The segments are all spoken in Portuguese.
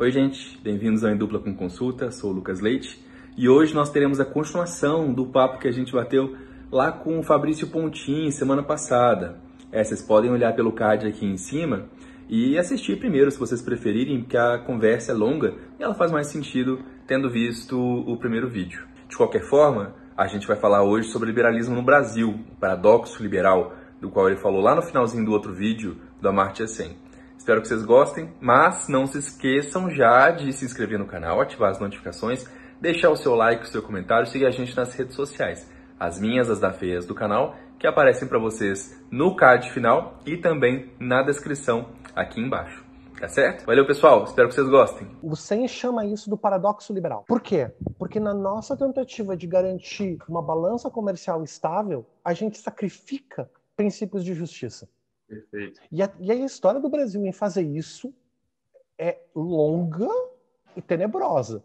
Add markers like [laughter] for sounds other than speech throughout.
Oi, gente, bem-vindos ao Em Dupla com Consulta. Sou o Lucas Leite e hoje nós teremos a continuação do papo que a gente bateu lá com o Fabrício Pontin semana passada. É, vocês podem olhar pelo card aqui em cima e assistir primeiro, se vocês preferirem, porque a conversa é longa e ela faz mais sentido tendo visto o primeiro vídeo. De qualquer forma, a gente vai falar hoje sobre liberalismo no Brasil, o paradoxo liberal, do qual ele falou lá no finalzinho do outro vídeo do Amartya Sen. Espero que vocês gostem, mas não se esqueçam já de se inscrever no canal, ativar as notificações, deixar o seu like, o seu comentário, seguir a gente nas redes sociais, as minhas, as da Feias do canal, que aparecem para vocês no card final e também na descrição aqui embaixo. Tá certo? Valeu, pessoal. Espero que vocês gostem. O SEM chama isso do paradoxo liberal. Por quê? Porque na nossa tentativa de garantir uma balança comercial estável, a gente sacrifica princípios de justiça. Perfeito. E a, e a história do Brasil em fazer isso é longa e tenebrosa.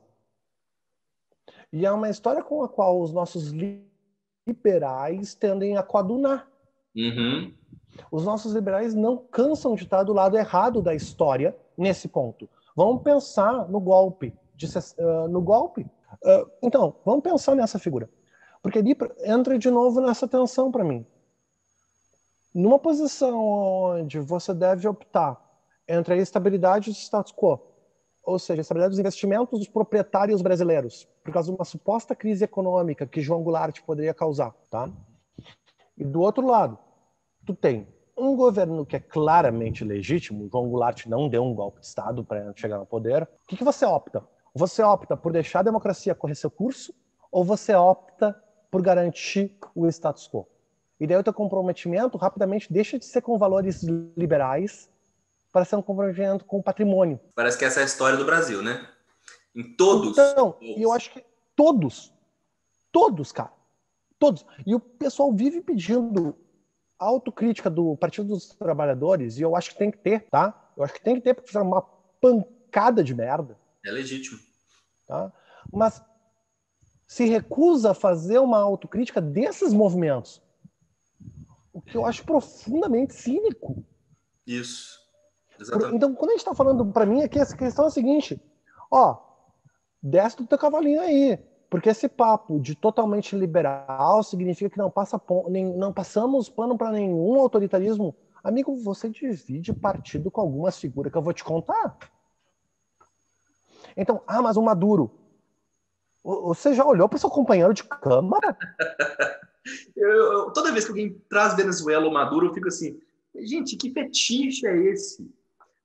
E é uma história com a qual os nossos liberais tendem a coadunar. Uhum. Os nossos liberais não cansam de estar do lado errado da história nesse ponto. Vamos pensar no golpe. De, uh, no golpe. Uh, então, vamos pensar nessa figura. Porque ali entra de novo nessa tensão para mim. Numa posição onde você deve optar entre a estabilidade do status quo, ou seja, a estabilidade dos investimentos dos proprietários brasileiros, por causa de uma suposta crise econômica que João Goulart poderia causar, tá? E do outro lado, tu tem um governo que é claramente legítimo, João Goulart não deu um golpe de Estado para chegar no poder, o que, que você opta? Você opta por deixar a democracia correr seu curso ou você opta por garantir o status quo? E daí o teu comprometimento rapidamente deixa de ser com valores liberais para ser um comprometimento com o patrimônio. Parece que essa é a história do Brasil, né? Em todos. Então, e eu acho que todos, todos, cara, todos. E o pessoal vive pedindo autocrítica do Partido dos Trabalhadores, e eu acho que tem que ter, tá? Eu acho que tem que ter, porque fizeram uma pancada de merda. É legítimo. Tá? Mas se recusa a fazer uma autocrítica desses movimentos. O que eu acho profundamente cínico. Isso. Exatamente. Então, quando a gente está falando, para mim, aqui, essa questão é a seguinte: ó, desce do teu cavalinho aí. Porque esse papo de totalmente liberal significa que não, passa, nem, não passamos pano para nenhum autoritarismo. Amigo, você divide partido com algumas figuras que eu vou te contar. Então, ah, mas o Maduro. Você já olhou para o seu companheiro de câmara? [laughs] eu, eu, toda vez que alguém traz Venezuela ou Maduro, eu fico assim, gente, que fetiche é esse?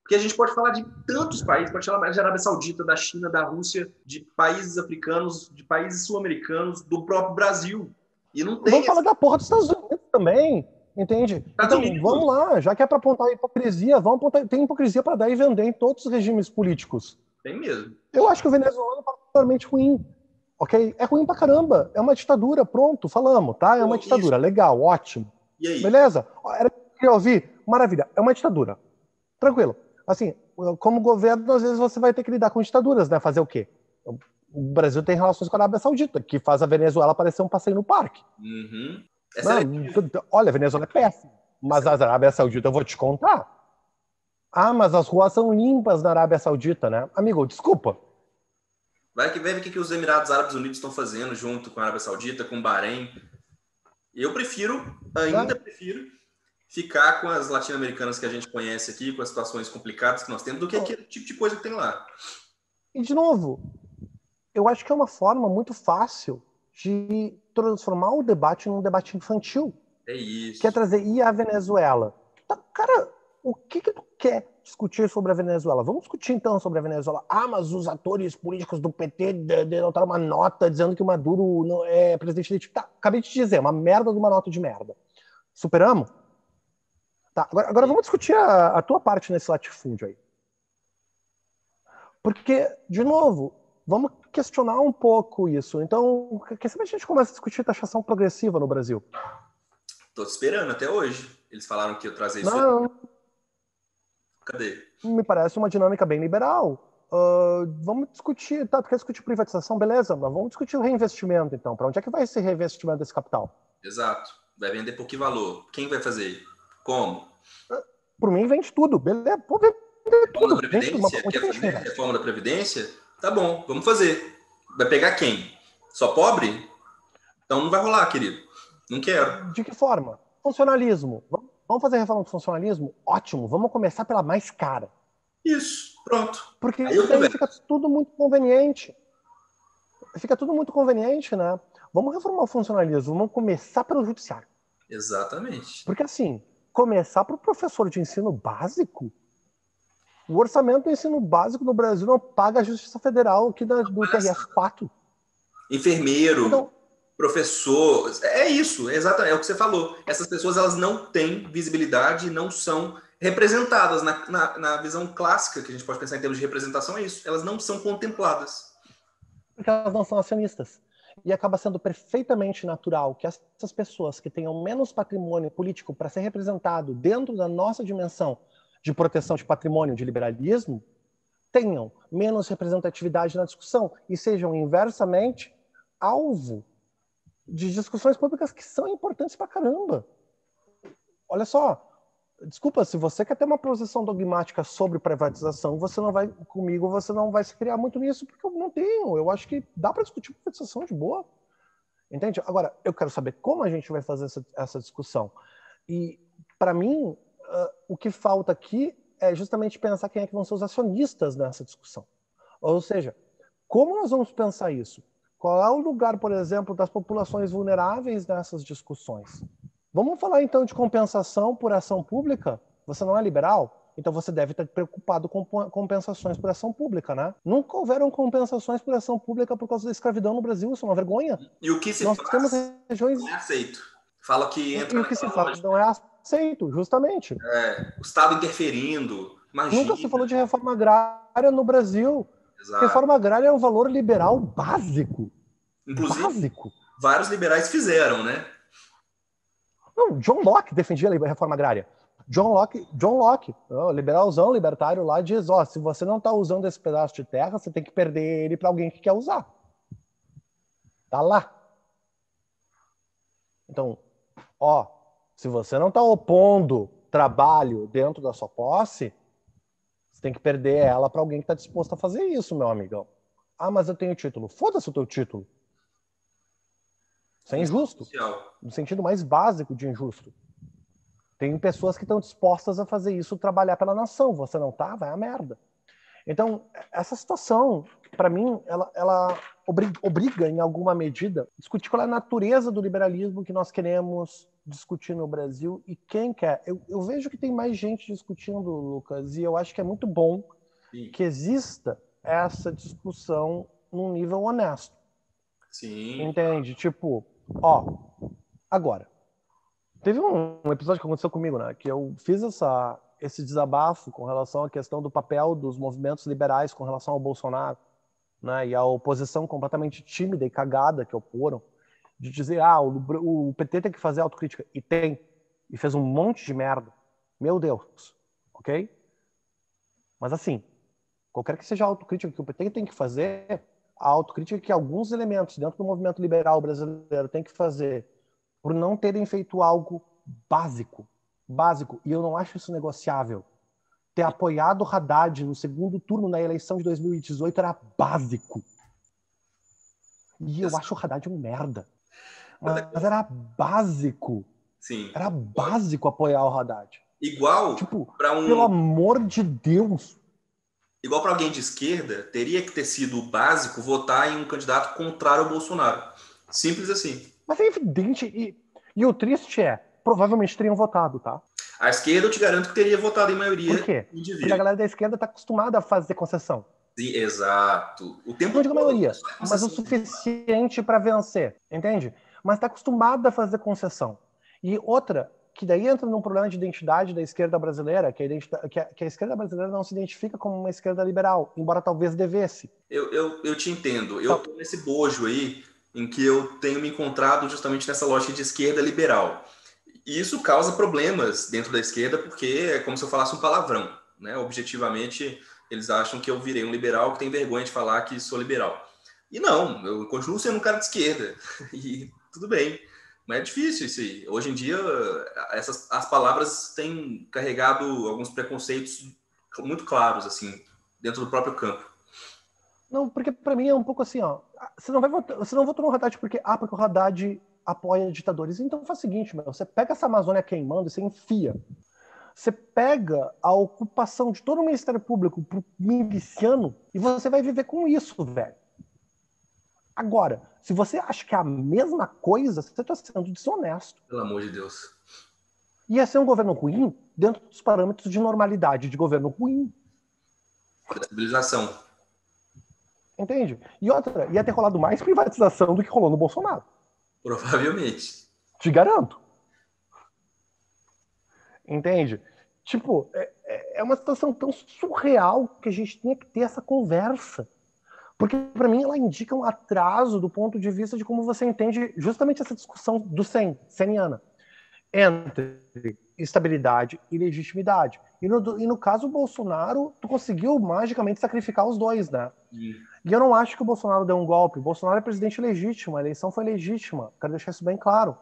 Porque a gente pode falar de tantos países, pode falar da Arábia Saudita, da China, da Rússia, de países africanos, de países sul-americanos, do próprio Brasil. E não tem. Vamos essa... falar da porra dos Estados Unidos também, entende? Estados então, Unidos. vamos lá, já que é para apontar a hipocrisia, vamos apontar. Tem hipocrisia para dar e vender em todos os regimes políticos. Tem mesmo. Eu acho que o venezuelano é particularmente ruim. Ok? É ruim pra caramba. É uma ditadura, pronto, falamos, tá? É uma ditadura. Legal, ótimo. Beleza? Era que eu ouvi. Maravilha. É uma ditadura. Tranquilo assim, como governo, às vezes você vai ter que lidar com ditaduras, né? Fazer o quê? O Brasil tem relações com a Arábia Saudita, que faz a Venezuela parecer um passeio no parque. Uhum. Não, olha, a Venezuela é péssima, mas a Arábia Saudita eu vou te contar. Ah, mas as ruas são limpas na Arábia Saudita, né? Amigo, desculpa. Vai que ver o que, que os Emirados Árabes Unidos estão fazendo junto com a Arábia Saudita, com o Bahrein. Eu prefiro, ainda prefiro, ficar com as latino-americanas que a gente conhece aqui, com as situações complicadas que nós temos, do que aquele tipo de coisa que tem lá. E, de novo, eu acho que é uma forma muito fácil de transformar o debate num debate infantil. É isso. Quer é trazer, e a Venezuela? Tá, cara, o que, que tu quer discutir sobre a Venezuela? Vamos discutir então sobre a Venezuela. Ah, mas os atores políticos do PT denotaram uma nota dizendo que o Maduro não é presidente legítimo. Tá, acabei de te dizer, uma merda de uma nota de merda. Superamos? Tá, agora, agora vamos discutir a, a tua parte nesse latifúndio aí. Porque, de novo, vamos questionar um pouco isso. Então, quem sabe a gente começa a discutir taxação progressiva no Brasil? Tô esperando até hoje. Eles falaram que eu trazer isso. Não. Cadê? Me parece uma dinâmica bem liberal. Uh, vamos discutir, tá? Tu quer discutir privatização? Beleza, mas vamos discutir o reinvestimento, então. Para onde é que vai esse reinvestimento desse capital? Exato. Vai vender por que valor? Quem vai fazer? Como? Por mim, vende tudo. Beleza, pode Reforma da Previdência? Quer fazer reforma da Previdência? Tá bom, vamos fazer. Vai pegar quem? Só pobre? Então não vai rolar, querido. Não quero. De que forma? Funcionalismo. Vamos fazer reforma do funcionalismo? Ótimo. Vamos começar pela mais cara. Isso, pronto. Porque aí, aí fica tudo muito conveniente. Fica tudo muito conveniente, né? Vamos reformar o funcionalismo, vamos começar pelo judiciário. Exatamente. Porque assim, começar para o professor de ensino básico, o orçamento do ensino básico no Brasil não paga a Justiça Federal aqui da, do TRF4. Enfermeiro, então, professor, é isso, é exatamente, é o que você falou. Essas pessoas elas não têm visibilidade, não são representadas na, na, na, visão clássica que a gente pode pensar em termos de representação é isso. Elas não são contempladas. Porque elas não são acionistas. E acaba sendo perfeitamente natural que essas pessoas que tenham menos patrimônio político para ser representado dentro da nossa dimensão de proteção de patrimônio, de liberalismo, tenham menos representatividade na discussão e sejam inversamente alvo de discussões públicas que são importantes para caramba. Olha só, desculpa, se você quer ter uma posição dogmática sobre privatização, você não vai comigo, você não vai se criar muito nisso, porque eu não tenho. Eu acho que dá para discutir privatização de boa. Entende? Agora, eu quero saber como a gente vai fazer essa, essa discussão. E, para mim, uh, o que falta aqui é justamente pensar quem é que vão ser os acionistas nessa discussão. Ou seja, como nós vamos pensar isso? Qual é o lugar, por exemplo, das populações vulneráveis nessas discussões? Vamos falar então de compensação por ação pública? Você não é liberal? Então você deve estar preocupado com compensações por ação pública, né? Nunca houveram compensações por ação pública por causa da escravidão no Brasil, isso é uma vergonha. E o que se Nós faz temos regiões... não é aceito. Fala que entra E o que se faz não é aceito, justamente. É, o Estado interferindo, imagina. Nunca se falou de reforma agrária no Brasil. Exato. Reforma agrária é um valor liberal básico. Inclusive, básico. vários liberais fizeram, né? Não, John Locke defendia a reforma agrária. John Locke, John Locke, liberalzão, libertário lá, diz: ó, se você não está usando esse pedaço de terra, você tem que perder ele para alguém que quer usar. Tá lá. Então, ó, se você não está opondo trabalho dentro da sua posse, você tem que perder ela para alguém que está disposto a fazer isso, meu amigão. Ah, mas eu tenho título. Foda-se o teu título. Isso é injusto. No sentido mais básico de injusto. Tem pessoas que estão dispostas a fazer isso, trabalhar pela nação. Você não tá, vai a merda. Então, essa situação, para mim, ela, ela obriga, em alguma medida, discutir qual é a natureza do liberalismo que nós queremos discutir no Brasil e quem quer. Eu, eu vejo que tem mais gente discutindo, Lucas, e eu acho que é muito bom Sim. que exista essa discussão num nível honesto. Sim. Entende? Tipo, Ó, agora. Teve um, um, episódio que aconteceu comigo, né? Que eu fiz essa, esse desabafo com relação à questão do papel dos movimentos liberais com relação ao Bolsonaro, né? E a oposição completamente tímida e cagada que oporam, de dizer, ah, o, o PT tem que fazer autocrítica. E tem. E fez um monte de merda. Meu Deus. Ok? Mas assim, qualquer que seja a autocrítica que o PT tem que fazer, a autocrítica que alguns elementos dentro do movimento liberal brasileiro têm que fazer por não terem feito algo básico, básico, e eu não acho isso negociável. Ter apoiado o Haddad no segundo turno na eleição de 2018 era básico. E eu acho o Haddad um merda. Mas era básico. Sim. Era básico apoiar o Haddad. Igual tipo, um... pelo amor de Deus, igual para alguém de esquerda, teria que ter sido básico votar em um candidato contrário ao Bolsonaro. Simples assim. Mas é evidente, e, e o triste é, provavelmente teriam votado, tá? A esquerda eu te garanto que teria votado em maioria. Por quê? Porque a galera da esquerda está acostumada a fazer concessão. Sim, exato. O tempo não digo maioria, mas o suficiente para vencer, entende? Mas está acostumada a fazer concessão. E outra, que daí entra num problema de identidade da esquerda brasileira, que a, que a, que a esquerda brasileira não se identifica como uma esquerda liberal, embora talvez devesse. Eu, eu, eu te entendo. Eu estou nesse bojo aí em que eu tenho me encontrado justamente nessa lógica de esquerda liberal. E isso causa problemas dentro da esquerda, porque é como se eu falasse um palavrão. Né? Objetivamente, eles acham que eu virei um liberal que tem vergonha de falar que sou liberal. E não, eu continuo sendo um cara de esquerda. [laughs] E tudo bem. Mas é difícil isso aí. Hoje em dia, essas, as palavras têm carregado alguns preconceitos muito claros, assim, dentro do próprio campo. Não, porque para mim é um pouco assim, ó. Você não vai votar, você não votou no Haddad porque ah, porque o Haddad apoia ditadores. Então faz o seguinte, meu, você pega essa Amazônia queimando e você enfia. Você pega a ocupação de todo o Ministério Público pro miliciano e você vai viver com isso, velho. Agora, se você acha que é a mesma coisa, você está sendo desonesto. Pelo amor de Deus. Ia ser um governo ruim dentro dos parâmetros de normalidade de governo ruim. Civilização. Entende? E outra, ia ter rolado mais privatização do que rolou no Bolsonaro. Provavelmente. Te garanto. Entende? Tipo, é, é, é uma situação tão surreal que a gente tinha que ter essa conversa. Porque, para mim, ela indica um atraso do ponto de vista de como você entende justamente essa discussão do SEM, seniana, entre estabilidade e legitimidade. E no, e no caso, Bolsonaro, tu conseguiu magicamente sacrificar os dois, né? Sim. E eu não acho que o Bolsonaro deu um golpe. O Bolsonaro é presidente legítimo, a eleição foi legítima. Quero deixar isso bem claro.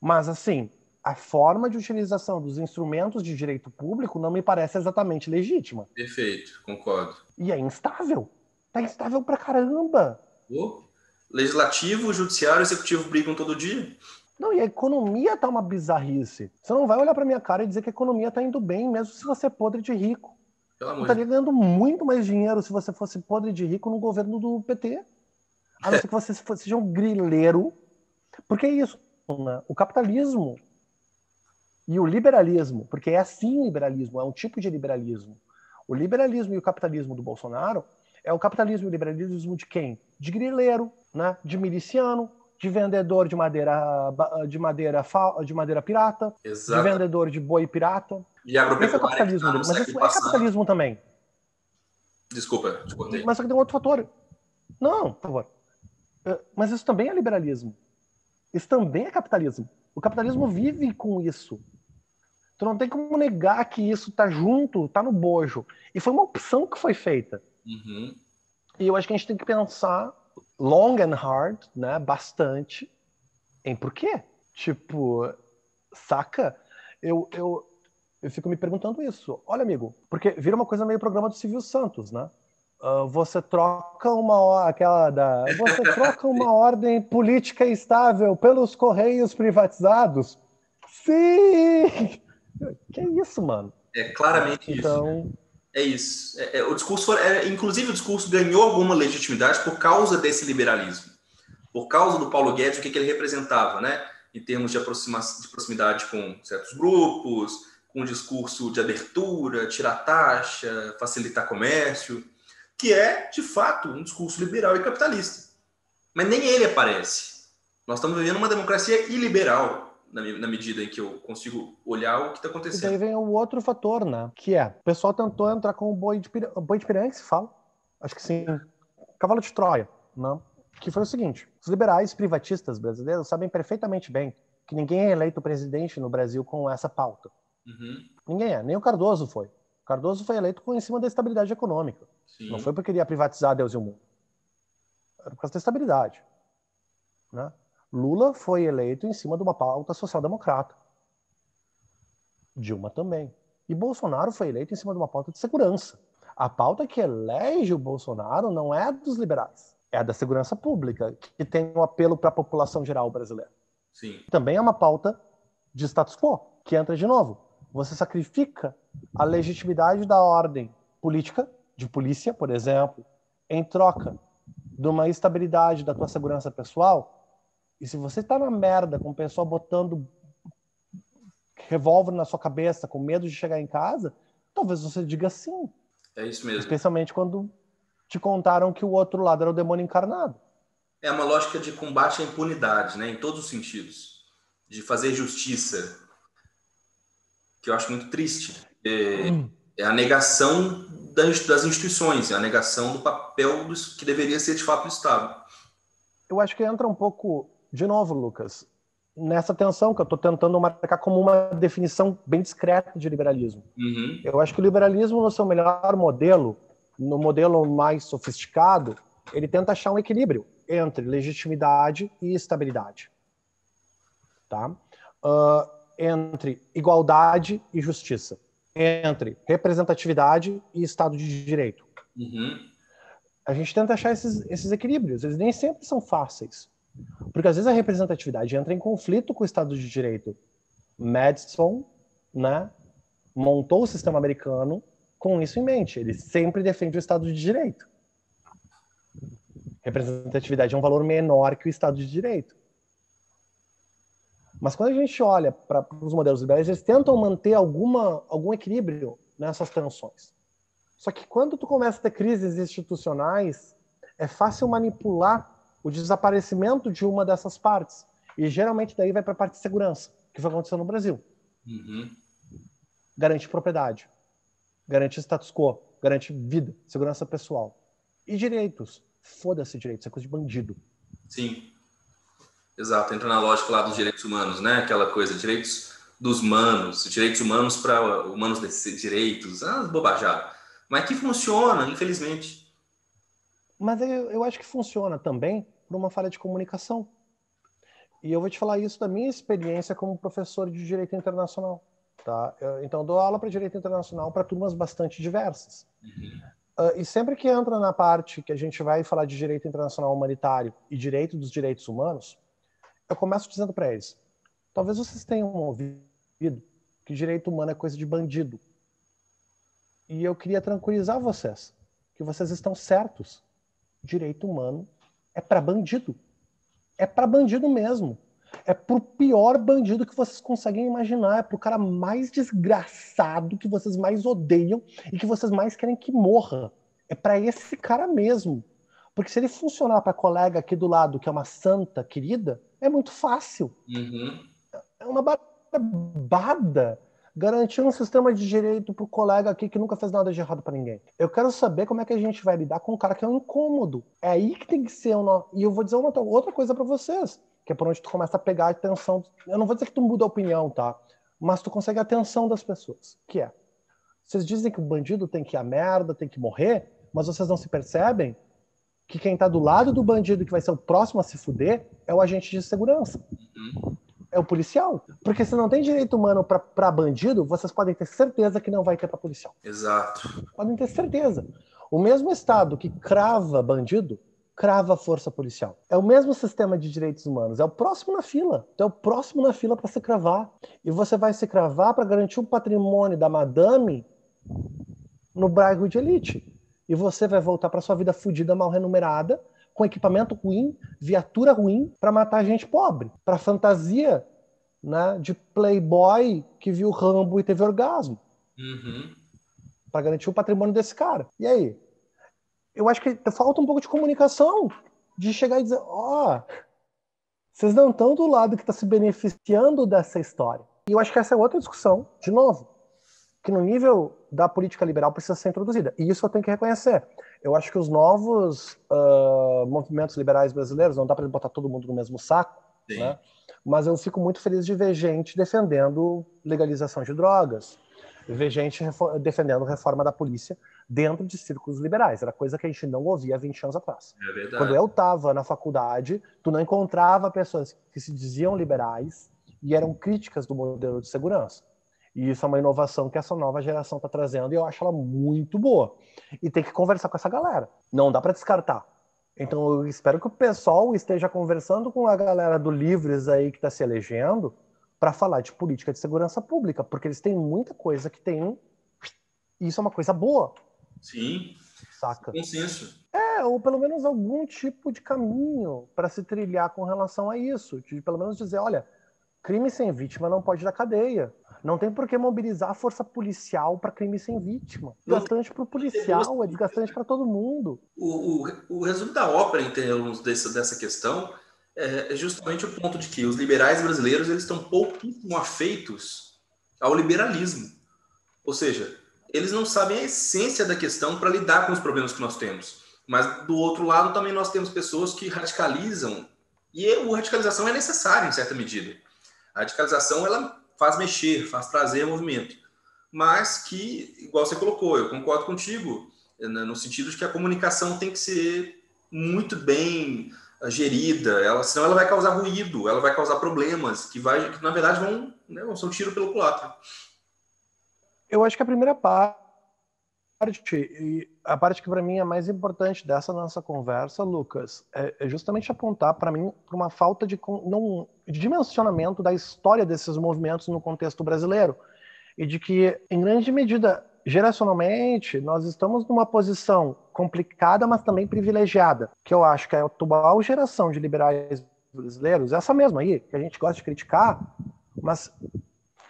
Mas, assim, a forma de utilização dos instrumentos de direito público não me parece exatamente legítima. Perfeito, concordo. E é instável. Tá instável pra caramba. Oh. Legislativo, judiciário, executivo brigam todo dia. Não, e a economia tá uma bizarrice. Você não vai olhar pra minha cara e dizer que a economia tá indo bem, mesmo se você é podre de rico. Pelo amor estaria ganhando muito mais dinheiro se você fosse podre de rico no governo do PT. A não ser que você seja um grileiro. Porque é isso, né? O capitalismo e o liberalismo, porque é assim o liberalismo, é um tipo de liberalismo. O liberalismo e o capitalismo do Bolsonaro é o capitalismo e o liberalismo de quem? De grileiro, né? de miliciano, de vendedor de madeira de madeira de madeira pirata, Exato. de vendedor de boi pirata. E agropecuária. É o capitalismo mas isso é capitalismo também. Desculpa, te. Mas só que tem um outro fator. Não, por favor. É, mas isso também é liberalismo. Isso também é capitalismo. O capitalismo vive com isso. Tu não tem como negar que isso tá junto, tá no bojo. E foi uma opção que foi feita. Uhum. E eu acho que a gente tem que pensar long and hard, né? Bastante em por quê. Tipo, saca? Eu, eu, eu fico me perguntando isso. Olha, amigo, porque vira uma coisa meio programa do Silvio Santos, né? Uh, você troca uma aquela da você troca uma [laughs] ordem política estável pelos correios privatizados. Sim! [laughs] Que é isso, mano? É claramente então... isso. É isso. É, é, o discurso, é, inclusive, o discurso ganhou alguma legitimidade por causa desse liberalismo, por causa do Paulo Guedes, o que, que ele representava, né? Em termos de, de proximidade com certos grupos, com um discurso de abertura, tirar taxa, facilitar comércio, que é, de fato, um discurso liberal e capitalista. Mas nem ele aparece. Nós estamos vivendo uma democracia iliberal, na, na, medida em que eu consigo olhar o que está acontecendo. E daí vem o outro fator, né? Que é, o pessoal tentou entrar com o boi de, pir... boi de piranha, que se fala. Acho que sim. Cavalo de Troia, né? Que foi o seguinte, os liberais privatistas brasileiros sabem perfeitamente bem que ninguém é eleito presidente no Brasil com essa pauta. Uhum. Ninguém é, nem o Cardoso foi. O Cardoso foi eleito com, em cima da estabilidade econômica. Sim. Não foi porque queria privatizar Deus e o mundo. Era por causa da estabilidade. Né? Lula foi eleito em cima de uma pauta social-democrata. Dilma também. E Bolsonaro foi eleito em cima de uma pauta de segurança. A pauta que elege o Bolsonaro não é dos liberais, é a da segurança pública, que tem um apelo para a população geral brasileira. Sim. Também é uma pauta de status quo, que entra de novo. Você sacrifica a legitimidade da ordem política, de polícia, por exemplo, em troca de uma estabilidade da tua segurança pessoal e se você está na merda com o pessoal botando revólver na sua cabeça, com medo de chegar em casa, talvez você diga sim. É isso mesmo. Especialmente quando te contaram que o outro lado era o demônio encarnado. É uma lógica de combate à impunidade, né, em todos os sentidos. De fazer justiça. Que eu acho muito triste. É, hum. é a negação das, das, instituições, é a negação do papel que deveria ser de fato o Estado. Eu acho que entra um pouco de novo, Lucas, nessa tensão que eu estou tentando marcar como uma definição bem discreta de liberalismo. Uhum. Eu acho que o liberalismo, no seu melhor modelo, no modelo mais sofisticado, ele tenta achar um equilíbrio entre legitimidade e estabilidade. Tá? Uh, entre igualdade e justiça. entre representatividade e Estado de Direito. Uhum. A gente tenta achar esses, esses equilíbrios. Eles nem sempre são fáceis. Porque às vezes a representatividade entra em conflito com o Estado de Direito. Madison né, montou o sistema americano com isso em mente. Ele sempre defende o Estado de Direito. Representatividade é um valor menor que o Estado de Direito. Mas quando a gente olha para os modelos liberais, eles tentam manter alguma, algum equilíbrio nessas tensões. Só que quando tu começa a ter crises institucionais, é fácil manipular o desaparecimento de uma dessas partes. E geralmente daí vai para a parte de segurança, que foi acontecendo no Brasil. Uhum. Garante propriedade, garante status quo, garante vida, segurança pessoal. E direitos. Foda-se direitos, é coisa de bandido. Sim. Exato, entra na lógica lá dos direitos humanos, né? Aquela coisa, direitos dos humanos, direitos humanos para humanos desses direitos, ah, bobajada. Mas que funciona, infelizmente. Mas eu, eu acho que funciona também por uma falha de comunicação. E eu vou te falar isso da minha experiência como professor de direito internacional. Tá? Então, dou aula para direito internacional para turmas bastante diversas. Uhum. Uh, e sempre que entra na parte que a gente vai falar de direito internacional humanitário e direito dos direitos humanos, eu começo dizendo para eles: talvez vocês tenham ouvido que direito humano é coisa de bandido. E eu queria tranquilizar vocês que vocês estão certos. Direito humano é para bandido. É para bandido mesmo. É pro pior bandido que vocês conseguem imaginar. É pro cara mais desgraçado que vocês mais odeiam e que vocês mais querem que morra. É para esse cara mesmo. Porque se ele funcionar para colega aqui do lado, que é uma santa querida, é muito fácil. Uhum. É uma barbada garantir um sistema de direito para o colega aqui que nunca fez nada de errado para ninguém. Eu quero saber como é que a gente vai lidar com um cara que é um incômodo. É aí que tem que ser uma... E eu vou dizer uma outra coisa para vocês, que é por onde tu começa a pegar a atenção. Eu não vou dizer que tu muda a opinião, tá? Mas tu consegue a atenção das pessoas, que é... Vocês dizem que o bandido tem que ir a merda, tem que morrer, mas vocês não se percebem que quem está do lado do bandido que vai ser o próximo a se fuder é o agente de segurança. Uhum é o policial. Porque se não tem direito humano para bandido, vocês podem ter certeza que não vai ter para policial. Exato. Podem ter certeza. O mesmo Estado que crava bandido, crava força policial. É o mesmo sistema de direitos humanos. É o próximo na fila. é o próximo na fila para se cravar. E você vai se cravar para garantir o patrimônio da madame no bairro de elite. E você vai voltar para sua vida fodida, mal remunerada, com equipamento ruim, viatura ruim, para matar gente pobre, para fantasia né, de playboy que viu Rambo e teve orgasmo. Uhum. Para garantir o patrimônio desse cara. E aí? Eu acho que falta um pouco de comunicação, de chegar e dizer: ó, oh, vocês não estão do lado que está se beneficiando dessa história. E eu acho que essa é outra discussão, de novo, que no nível da política liberal precisa ser introduzida. E isso eu tenho que reconhecer. Eu acho que os novos uh, movimentos liberais brasileiros, não dá para botar todo mundo no mesmo saco, Sim. né? mas eu fico muito feliz de ver gente defendendo legalização de drogas, ver gente defendendo reforma da polícia dentro de círculos liberais. Era coisa que a gente não ouvia há 20 anos atrás. É Quando eu estava na faculdade, tu não encontrava pessoas que se diziam liberais e eram críticas do modelo de segurança. E isso é uma inovação que essa nova geração está trazendo e eu acho ela muito boa. E tem que conversar com essa galera. Não dá para descartar. Então eu espero que o pessoal esteja conversando com a galera do Livres aí que está se elegendo para falar de política de segurança pública, porque eles têm muita coisa que tem. E isso é uma coisa boa. Sim. Saca? Consenso. É, ou pelo menos algum tipo de caminho para se trilhar com relação a isso. De pelo menos dizer, olha, crime sem vítima não pode dar cadeia. Não tem por que mobilizar a força policial para crime sem vítima. Desgastante para o policial, é desgastante para todo mundo. O, o, o, resumo da ópera em termos desse, dessa questão é, é justamente o ponto de que os liberais brasileiros eles estão pouquíssimo afeitos ao liberalismo. Ou seja, eles não sabem a essência da questão para lidar com os problemas que nós temos. Mas do outro lado também nós temos pessoas que radicalizam e a radicalização é necessária em certa medida. A radicalização ela faz mexer, faz trazer movimento. Mas que, igual você colocou, eu concordo contigo, né, no sentido de que a comunicação tem que ser muito bem eh, gerida, ela, senão ela vai causar ruído, ela vai causar problemas que, vai, que na verdade vão, né, vão ser um tiro pelo culatra. Eu acho que a primeira parte, e a parte que para mim é mais importante dessa nossa conversa, Lucas, é, é justamente apontar para mim para uma falta de, não, de dimensionamento da história desses movimentos no contexto brasileiro. E de que, em grande medida, geracionalmente, nós estamos numa posição complicada, mas também privilegiada, que eu acho que a atual geração de liberais brasileiros, essa mesma aí, que a gente gosta de criticar, mas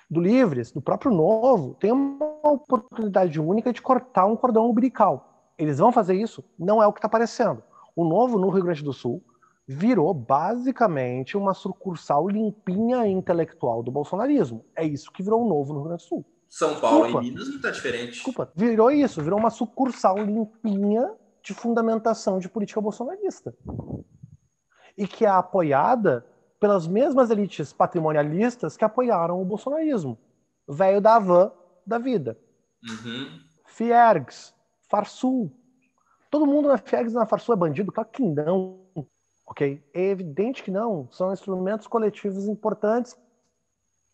do Livres, do próprio Novo, tem uma oportunidade única de cortar um cordão umbilical. Eles vão fazer isso? Não é o que está aparecendo. O Novo, no Rio Grande do Sul, virou basicamente uma sucursal limpinha intelectual do bolsonarismo. É isso que virou o Novo no Rio Grande do Sul. São Paulo Desculpa. e Minas não está diferente. Desculpa, virou isso, virou uma sucursal limpinha de fundamentação de política bolsonarista. E que é apoiada pelas mesmas elites patrimonialistas que apoiaram o bolsonarismo. Velho da van da vida. Uhum. Fiergs, Farsul. Todo mundo na Fiergs e na Farsul é bandido? Claro que não. Ok? É evidente que não. São instrumentos coletivos importantes,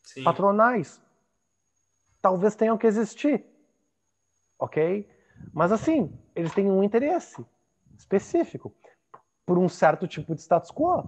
Sim. patronais talvez tenham que existir. Ok? Mas assim, eles têm um interesse específico por um certo tipo de status quo.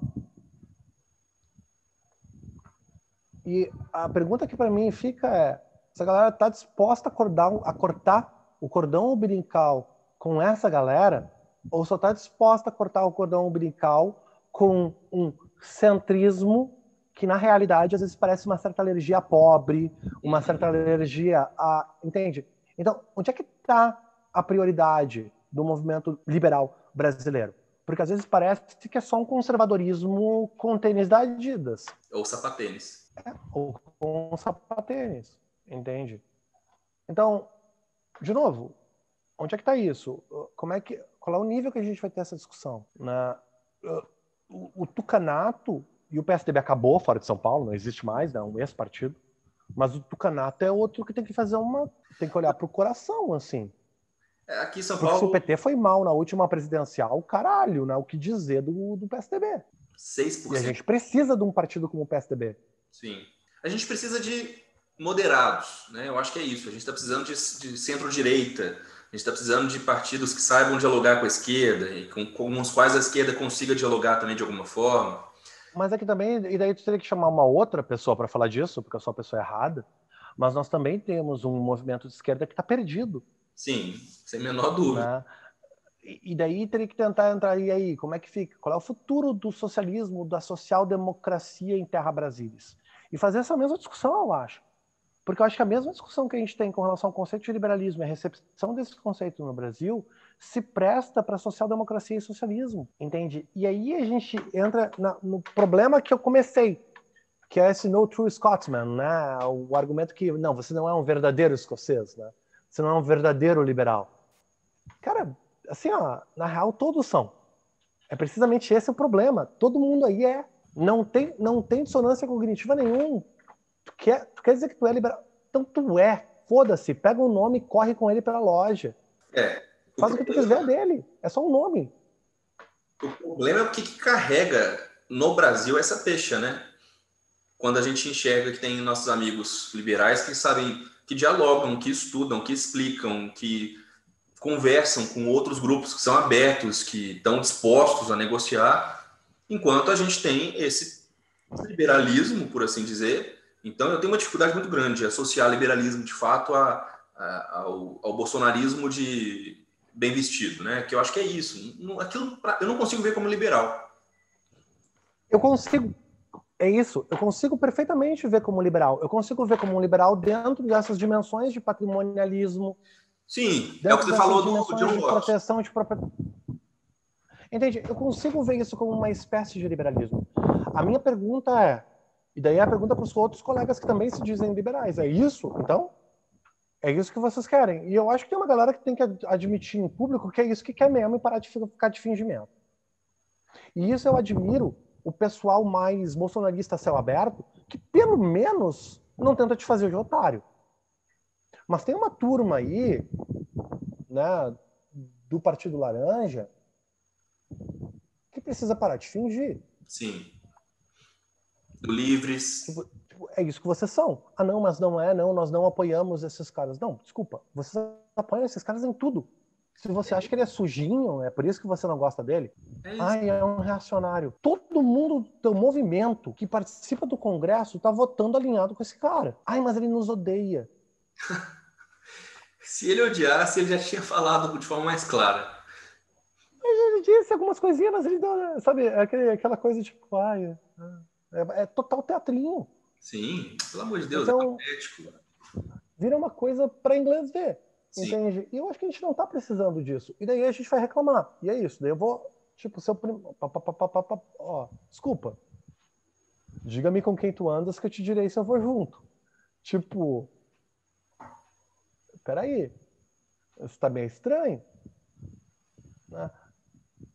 E a pergunta que para mim fica é: essa galera está disposta a, acordar, a cortar o cordão umbilical com essa galera? Ou só está disposta a cortar o cordão umbilical com um centrismo que na realidade às vezes parece uma certa alergia pobre, uma certa alergia a. Entende? Então, onde é que está a prioridade do movimento liberal brasileiro? Porque às vezes parece que é só um conservadorismo com tênis da Adidas. Ou sapatênis. É, ou com sapatênis, entende? Então, de novo, onde é que está isso? Como é que, qual é o nível que a gente vai ter essa discussão? Na, o, o tucanato e o PSDB acabou fora de São Paulo, não existe mais, né? Um ex-partido. Mas o Tucanato é outro que tem que fazer uma. tem que olhar pro coração, assim. É, aqui em São Paulo. se o PT foi mal na última presidencial, caralho, né? O que dizer do, do PSDB? 6%. E a gente precisa de um partido como o PSDB. Sim. A gente precisa de moderados, né? Eu acho que é isso. A gente está precisando de, de centro-direita. A gente está precisando de partidos que saibam dialogar com a esquerda e com, com os quais a esquerda consiga dialogar também de alguma forma. Mas aqui também, e daí tu teria que chamar uma outra pessoa para falar disso, porque eu sou a pessoa errada. Mas nós também temos um movimento de esquerda que está perdido. Sim, sem menor dúvida. Né? E daí teria que tentar entrar e aí, como é que fica? Qual é o futuro do socialismo, da social-democracia em terra brasilis? E fazer essa mesma discussão, eu acho. Porque eu acho que a mesma discussão que a gente tem com relação ao conceito de liberalismo e a recepção desse conceito no Brasil se presta para social-democracia e socialismo, entende? E aí a gente entra na, no problema que eu comecei, que é esse no true Scotsman, né? O argumento que não, você não é um verdadeiro escocês, né? Você não é um verdadeiro liberal. Cara, assim, ó, na real todos são. É precisamente esse o problema. Todo mundo aí é. Não tem, não tem dissonância cognitiva nenhum. Tu quer, tu quer dizer que tu é liberal? Então tu é. Foda-se, pega um nome e corre com ele pela loja. É. Faz o, o que tu quiser dele. É só um nome. O problema é o que, que carrega no Brasil essa pecha, né? Quando a gente enxerga que tem nossos amigos liberais que sabem, que dialogam, que estudam, que explicam, que conversam com outros grupos que são abertos, que estão dispostos a negociar, enquanto a gente tem esse liberalismo, por assim dizer. Então, eu tenho uma dificuldade muito grande de associar liberalismo, de fato, a, a, ao, ao bolsonarismo de, bem vestido, né? Que eu acho que é isso. Aquilo eu não consigo ver como liberal. Eu consigo. É isso. Eu consigo perfeitamente ver como liberal. Eu consigo ver como um liberal dentro dessas dimensões de patrimonialismo. Sim, é o que você falou do John de proteção de propriedade. Entende? Eu consigo ver isso como uma espécie de liberalismo. A minha pergunta é, e daí é a pergunta para os outros colegas que também se dizem liberais, é isso? Então, é isso que vocês querem. E eu acho que tem uma galera que tem que admitir em público que é isso que quer mesmo e parar de ficar de fingimento. E isso eu admiro o pessoal mais bolsonarista céu aberto, que pelo menos não tenta te fazer de otário. Mas tem uma turma aí, né, do Partido Laranja, precisa parar de fingir. Sim. Livres. Tipo, Tipo, é isso que vocês são. Ah, não, mas não é, não, nós não apoiamos esses caras. Não, desculpa, vocês apoiam esses caras em tudo. Se você acha que ele é sujinho, é por isso que você não gosta dele. É Ai, é um reacionário. Todo mundo do movimento que participa do Congresso tá votando alinhado com esse cara. Ai, mas ele nos odeia. [laughs] Se ele odiasse, ele já tinha falado de forma mais clara. Disse algumas coisinhas, mas ele deu, sabe, aquele, aquela coisa tipo, ai, é, é, é total teatrinho. Sim, pelo amor de Deus, então, é. Vira uma coisa para inglês ver. Sim. Entende? E eu acho que a gente não está precisando disso. E daí a gente vai reclamar. E é isso. Daí eu vou, tipo, seu primo. Ó, desculpa. Diga-me com quem tu andas que eu te direi se eu vou junto. Tipo. Peraí. Isso tá bem estranho. Né?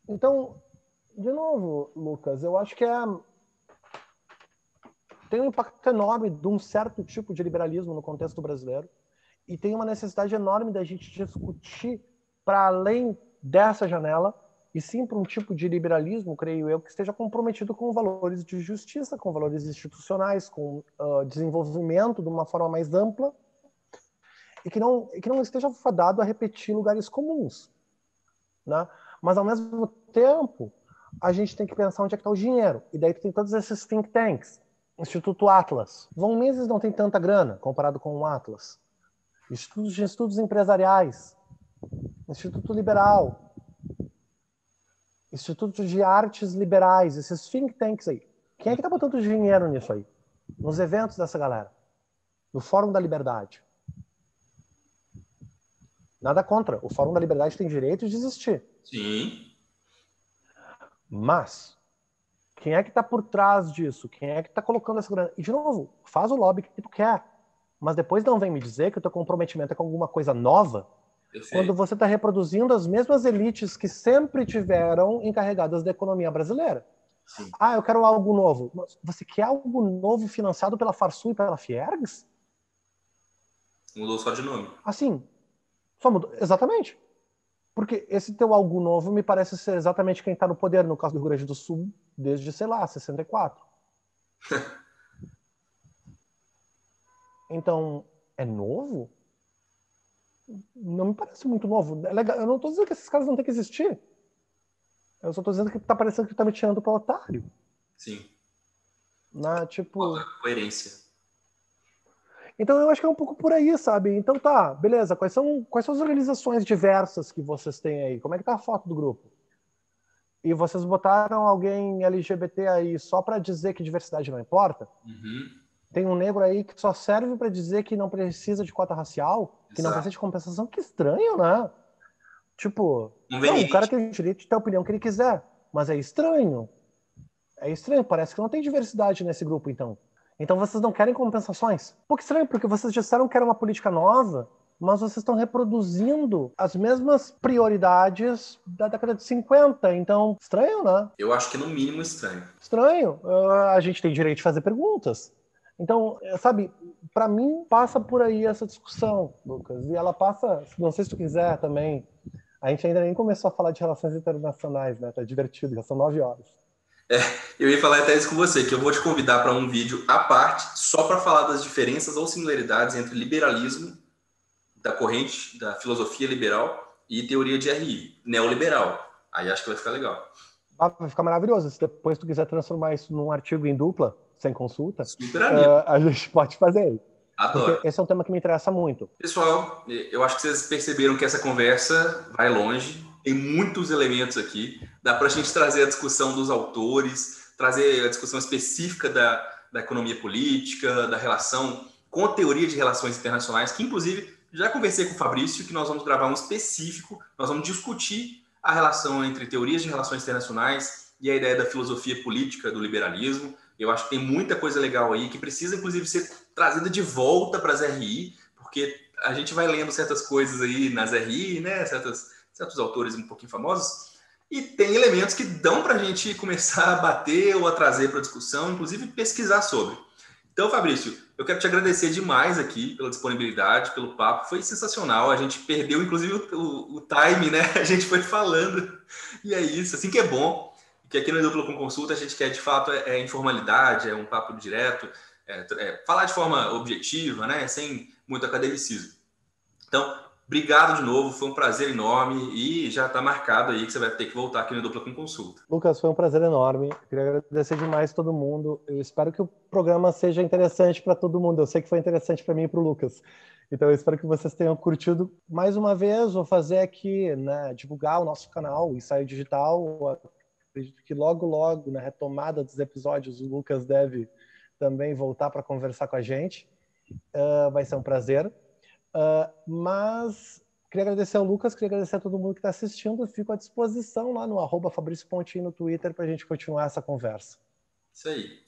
Então, de novo, Lucas, eu acho que é. Tem um impacto enorme de um certo tipo de liberalismo no contexto brasileiro e tem uma necessidade enorme da gente discutir para além dessa janela e sim para um tipo de liberalismo, creio eu, que esteja comprometido com valores de justiça, com valores institucionais, com uh, desenvolvimento de uma forma mais ampla e que não, e que não esteja fadado a repetir lugares comuns. Né? Mas, ao mesmo tempo, a gente tem que pensar onde é que está o dinheiro. E daí tem todos esses think tanks. Instituto Atlas. Von Mises não tem tanta grana comparado com o Atlas. Institutos de Estudos Empresariais, Instituto Liberal, Instituto de Artes Liberais, esses think tanks aí. Quem é que está botando dinheiro nisso aí? Nos eventos dessa galera? No Fórum da Liberdade. Nada contra. O Fórum da Liberdade tem direito de existir. Sim. Mas, quem é que está por trás disso? Quem é que está colocando essa grana? E, de novo, faz o lobby que tu quer mas depois não vem me dizer que o teu comprometimento é com alguma coisa nova, quando você está reproduzindo as mesmas elites que sempre tiveram encarregadas da economia brasileira. Sim. Ah, eu quero algo novo. Você quer algo novo financiado pela Farsul e pela Fiergs? Mudou só de nome. Assim, só mudou. Exatamente. Porque esse teu algo novo me parece ser exatamente quem está no poder, no caso do Rio Grande do Sul, desde, sei lá, 64. [laughs] Então, é novo? Não me parece muito novo. É legal. Eu não estou dizendo que esses caras não têm que existir. Eu só estou dizendo que está parecendo que está me tirando para otário. Sim. Na, tipo... Falta coerência. Então eu acho que é um pouco por aí, sabe? Então tá, beleza. Quais são, quais são as organizações diversas que vocês têm aí? Como é que tá a foto do grupo? E vocês botaram alguém LGBT aí só para dizer que diversidade não importa? Uhum. Tem um negro aí que só serve para dizer que não precisa de cota racial, que não precisa de compensação. Que estranho, né? Tipo, não, o cara tem o direito de ter a opinião que ele quiser, mas é estranho. É estranho, parece que não tem diversidade nesse grupo, então. Então vocês não querem compensações? Um pouco estranho, porque vocês disseram que era uma política nova, mas vocês estão reproduzindo as mesmas prioridades da década de 50. Então, estranho, né? Eu acho que no mínimo estranho. Estranho. Uh, a gente tem direito de fazer perguntas. Então, é, sabe, para mim passa por aí essa discussão, Lucas. E ela passa, não sei se tu quiser também. A gente ainda nem começou a falar de relações internacionais, né? Tá divertido, já são nove horas. É, eu ia falar até isso com você, que eu vou te convidar para um vídeo à parte, só para falar das diferenças ou similaridades entre liberalismo, da corrente da filosofia liberal, e teoria de RI, neoliberal. Aí acho que vai ficar legal. Ah, vai ficar maravilhoso. Se depois tu quiser transformar isso num artigo em dupla, sem consulta, uh, a gente pode fazer. Adoro. Esse é um tema que me interessa muito. Pessoal, eu acho que vocês perceberam que essa conversa vai longe. Tem muitos elementos aqui. Dá para a gente trazer a discussão dos autores, trazer a discussão específica da, da economia política, da relação com a teoria de relações internacionais, que inclusive já conversei com o Fabrício que nós vamos gravar um específico, nós vamos discutir a relação entre teorias de relações internacionais e a ideia da filosofia política do liberalismo. Eu acho que tem muita coisa legal aí que precisa, inclusive, ser trazida de volta para as RI, porque a gente vai lendo certas coisas aí nas RI, né? Certas, certos autores um pouquinho famosos, e tem elementos que dão para a gente começar a bater ou a trazer para discussão, inclusive pesquisar sobre. Então, Fabrício, eu quero te agradecer demais aqui pela disponibilidade, pelo papo. Foi sensacional. A gente perdeu, inclusive, o, o, o time, né? A gente foi falando. E é isso, assim que é bom que aqui no Duplo com Consulta a gente quer de fato é, é informalidade, é um papo direto, é, é, falar de forma objetiva, né, sem muito academicismo. Então, Obrigado de novo, foi um prazer enorme e já está marcado aí que você vai ter que voltar aqui no Dupla com Consulta. Lucas, foi um prazer enorme. Queria agradecer demais todo mundo. Eu espero que o programa seja interessante para todo mundo. Eu sei que foi interessante para mim e para o Lucas. Então, eu espero que vocês tenham curtido. Mais uma vez, vou fazer aqui, né, divulgar o nosso canal, o Ensaio Digital. Acredito que logo, logo, na retomada dos episódios, o Lucas deve também voltar para conversar com a gente. Uh, vai ser um prazer. Uh, mas queria agradecer ao Lucas, queria agradecer a todo mundo que está assistindo. fico à disposição lá no arroba Fabrício Pontinho no Twitter para a gente continuar essa conversa. Isso aí.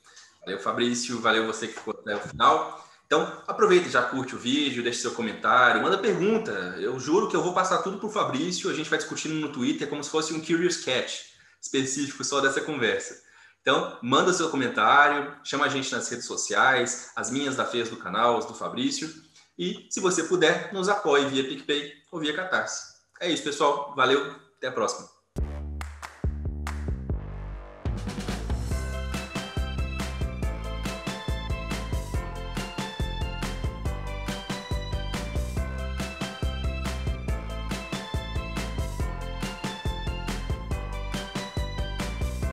Valeu, Fabrício. Valeu você que ficou até o final. Então, aproveita já curte o vídeo, deixe seu comentário, manda pergunta. Eu juro que eu vou passar tudo para o Fabrício, a gente vai discutindo no Twitter como se fosse um Curious Cat específico só dessa conversa. Então, manda seu comentário, chama a gente nas redes sociais, as minhas da Fez do canal, as do Fabrício. E, se você puder, nos apoie via PicPay ou via Catarse. É isso, pessoal. Valeu. Até a próxima.